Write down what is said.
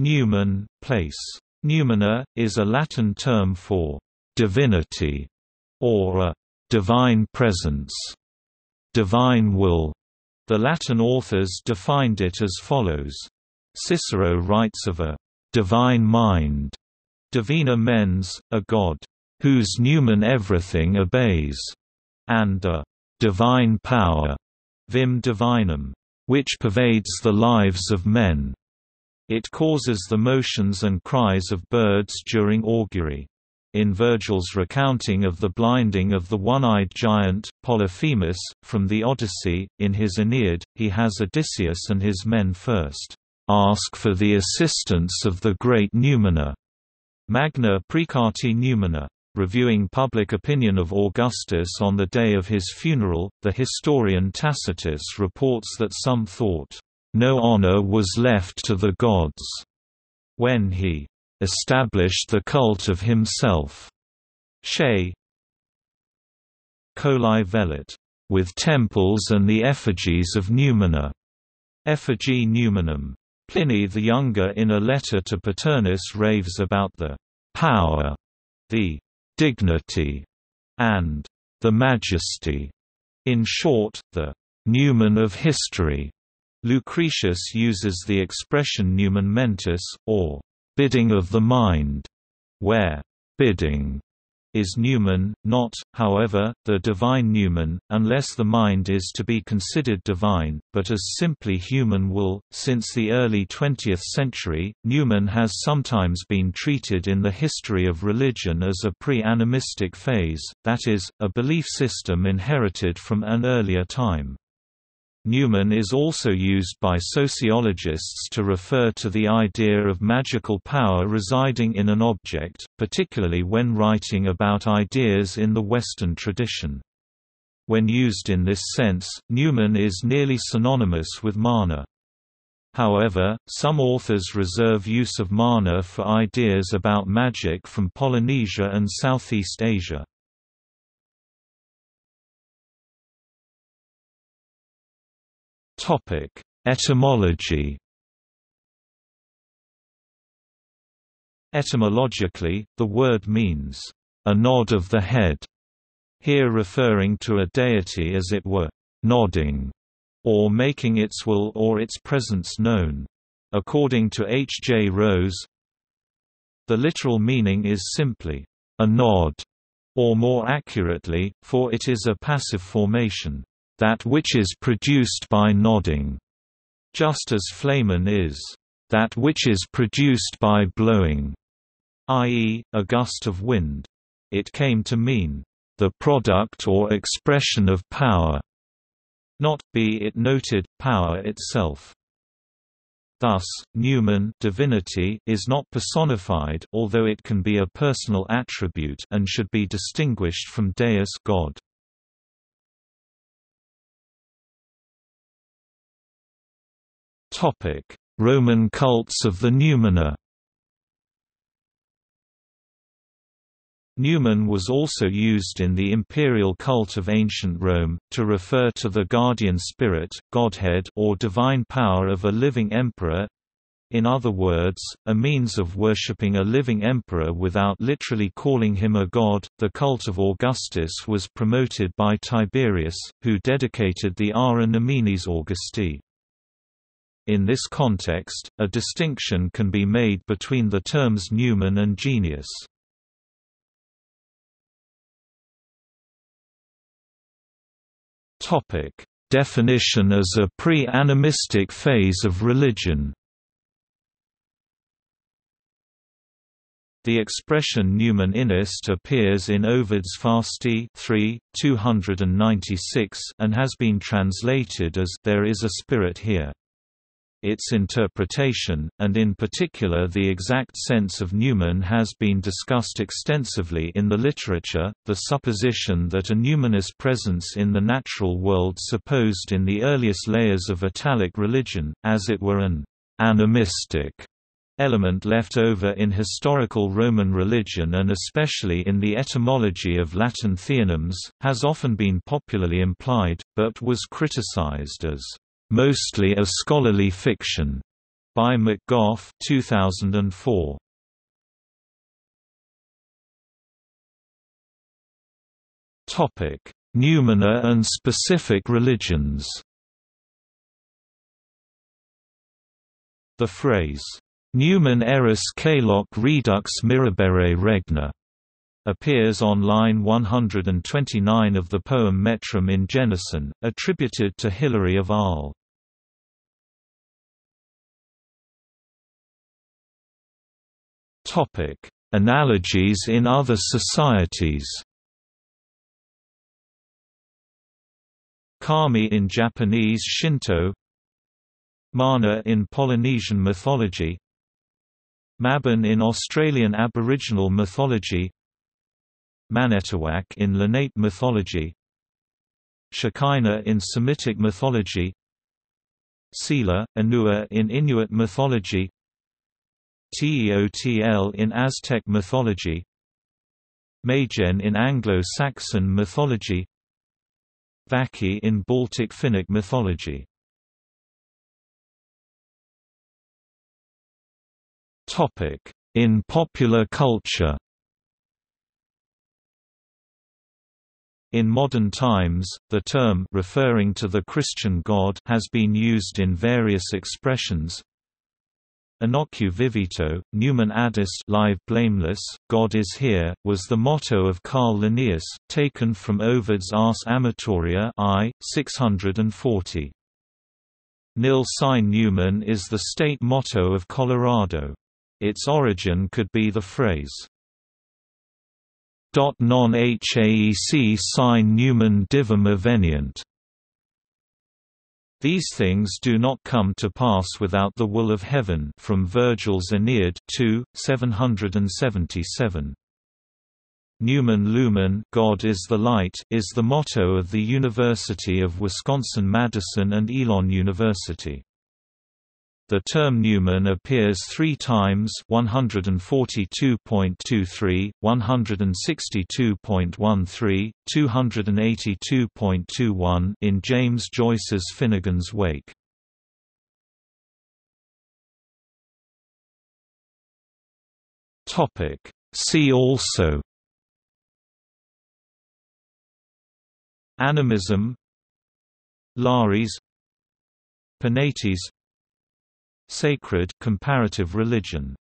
Numen, place. Numina, is a Latin term for divinity, or a divine presence, divine will. The Latin authors defined it as follows. Cicero writes of a divine mind, divina mens, a god, whose numen everything obeys, and a divine power, vim divinum, which pervades the lives of men. It causes the motions and cries of birds during augury. In Virgil's recounting of the blinding of the one-eyed giant, Polyphemus, from the Odyssey, in his Aeneid, he has Odysseus and his men first, "...ask for the assistance of the great Numina." Magna Precati Numina. Reviewing public opinion of Augustus on the day of his funeral, the historian Tacitus reports that some thought, no honor was left to the gods when he established the cult of himself. She Coli Velit, with temples and the effigies of Numina. Effigy Numinum. Pliny the Younger in a letter to Paternus raves about the power, the dignity, and the majesty, in short, the Numen of history. Lucretius uses the expression numen mentis, or bidding of the mind, where bidding is numen, not, however, the divine numen, unless the mind is to be considered divine, but as simply human will. Since the early 20th century, numen has sometimes been treated in the history of religion as a pre-animistic phase, that is, a belief system inherited from an earlier time. Numen is also used by sociologists to refer to the idea of magical power residing in an object, particularly when writing about ideas in the Western tradition. When used in this sense, numen is nearly synonymous with mana. However, some authors reserve use of mana for ideas about magic from Polynesia and Southeast Asia. Topic: Etymology. Etymologically, the word means a nod of the head, here referring to a deity as it were nodding or making its will or its presence known. According to H. J. Rose, the literal meaning is simply a nod, or more accurately, for it is a passive formation that which is produced by nodding, just as flamen is that which is produced by blowing, i.e., a gust of wind. It came to mean the product or expression of power, not, be it noted, power itself. Thus, numen divinity is not personified although it can be a personal attribute and should be distinguished from deus God. Roman cults of the Numina Numen was also used in the imperial cult of ancient Rome, to refer to the guardian spirit, godhead or divine power of a living emperor in other words, a means of worshipping a living emperor without literally calling him a god. The cult of Augustus was promoted by Tiberius, who dedicated the Ara Numinis Augusti. In this context, a distinction can be made between the terms numen and genius. Topic: Definition as a pre-animistic phase of religion. The expression numen inest appears in Ovid's Fasti 3, 296 and has been translated as there is a spirit here its interpretation, and in particular the exact sense of numen has been discussed extensively in the literature, the supposition that a numinous presence in the natural world supposed in the earliest layers of Italic religion, as it were an animistic element left over in historical Roman religion and especially in the etymology of Latin theonyms, has often been popularly implied, but was criticized as mostly a scholarly fiction, by McGough 2004. Topic: Numina and specific religions. The phrase, Numen eris caeloque redux mirabere regna, appears on line 129 of the poem Metrum in Genesin, attributed to Hilary of Arles. Analogies in other societies. Kami in Japanese Shinto Mana in Polynesian mythology Maban in Australian Aboriginal mythology Manetowak in Lenape mythology Shekinah in Semitic mythology Sila, Anua in Inuit mythology Teotl in Aztec mythology Magen in Anglo-Saxon mythology Väki in Baltic Finnic mythology In popular culture In modern times, the term referring to the Christian God has been used in various expressions. Innocue vivito, numen adest live blameless, God is here, was the motto of Carl Linnaeus, taken from Ovid's Ars Amatoria I, 640. Nil sine numen is the state motto of Colorado. Its origin could be the phrase, non haec sine numen divum avenient. These things do not come to pass without the will of heaven from Virgil's Aeneid 2, 777. Numen Lumen God is the light is the motto of the University of Wisconsin-Madison and Elon University. The term numen appears three times 142.23, 162.13, 282.21 in James Joyce's Finnegans Wake. See also Animism Lares Penates Sacred comparative religion